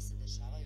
se da dešava